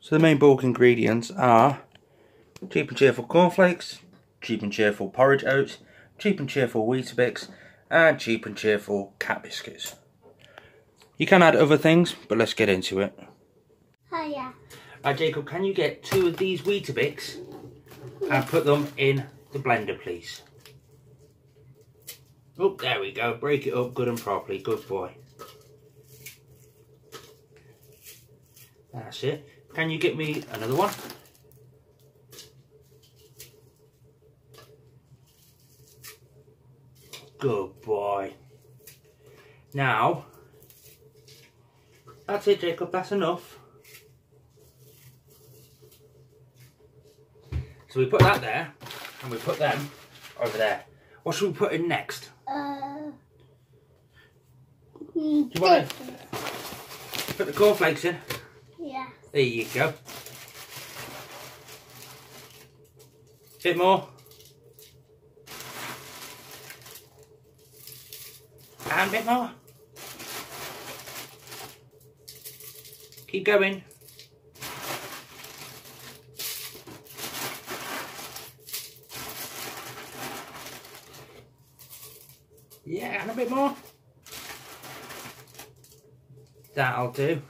So the main bulk ingredients are cheap and cheerful cornflakes, cheap and cheerful porridge oats, cheap and cheerful Weetabix, and cheap and cheerful cat biscuits. You can add other things, but let's get into it. Oh yeah. Right, Jacob, can you get two of these Weetabix and put them in the blender, please? Oh, there we go. Break it up good and properly. Good boy. That's it. Can you get me another one? Good boy. Now, that's it, Jacob. That's enough. So we put that there, and we put them over there. What should we put in next? Uh. Do you want to put the cornflakes in? There you go. Bit more. And a bit more. Keep going. Yeah, and a bit more. That'll do.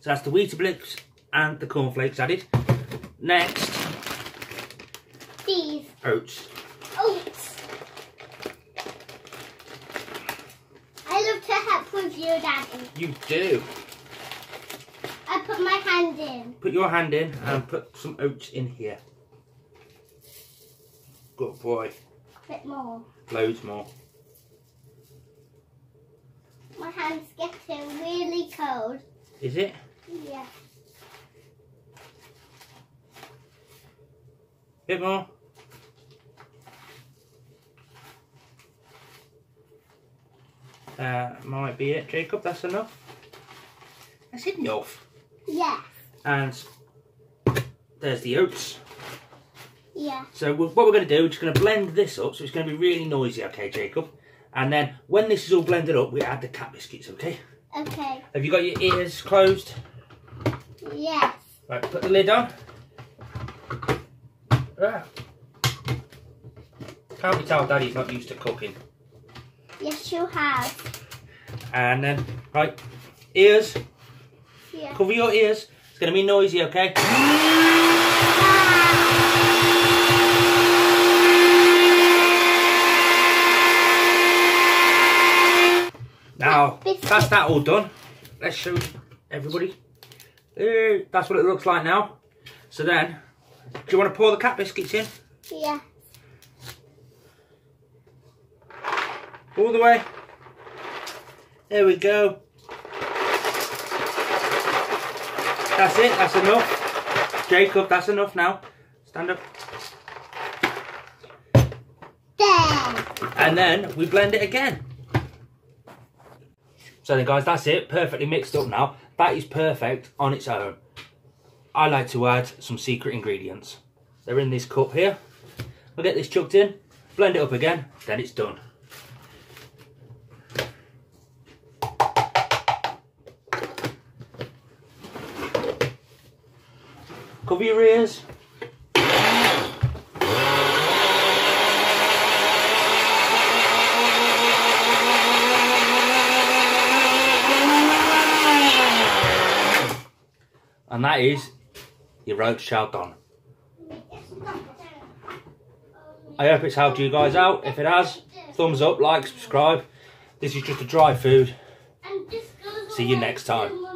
So that's the Weetabix and the cornflakes added. Next, These oats. oats. I love to help with you, Daddy. You do. I put my hand in. Put your hand in and put some oats in here. Good boy. bit more. Loads more. My hand's getting really cold. Is it? Yeah. Bit more. That might be it, Jacob. That's enough. That's enough. Yeah. And there's the oats. Yeah. So we- what we're going to do, we're just going to blend this up, so it's going to be really noisy, okay, Jacob? And then when this is all blended up, we add the cat biscuits, okay? Okay. Have you got your ears closed? Yes. Right, put the lid on. Ah. Can't be tell Daddy's not used to cooking. Yes, you have. And then, right, ears, Yeah. cover your ears. It's going to be noisy, okay? Now, that's that all done. Let's show everybody. There, that's what it looks like now. So then, do you want to pour the cat biscuits in? Yeah. All the way. There we go. That's it, that's enough. Jacob, that's enough now. Stand up. There. And then we blend it again. So then guys, that's it. Perfectly mixed up now. That is perfect on its own. I like to add some secret ingredients. They're in this cup here. I'll get this chucked in, blend it up again, then it's done. Cover your ears. And that is your roach chow done. I hope it's helped you guys out. If it has, thumbs up, like, subscribe. This is just a dry food. See you next time.